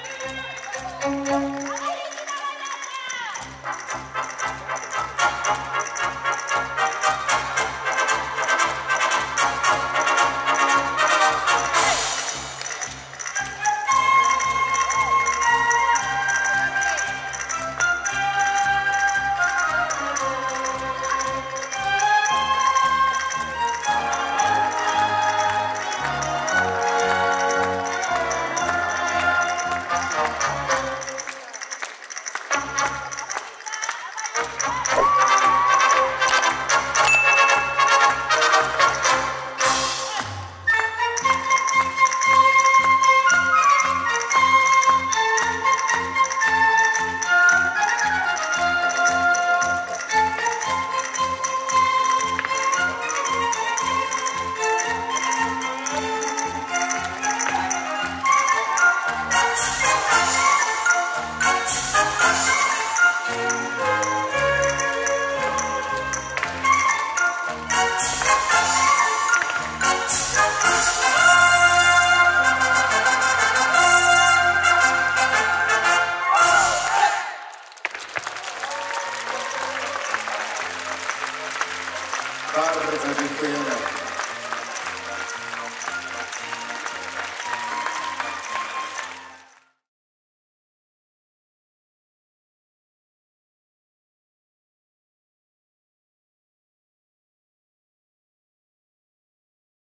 Thank you. Bardzo, bardzo dziękujemy.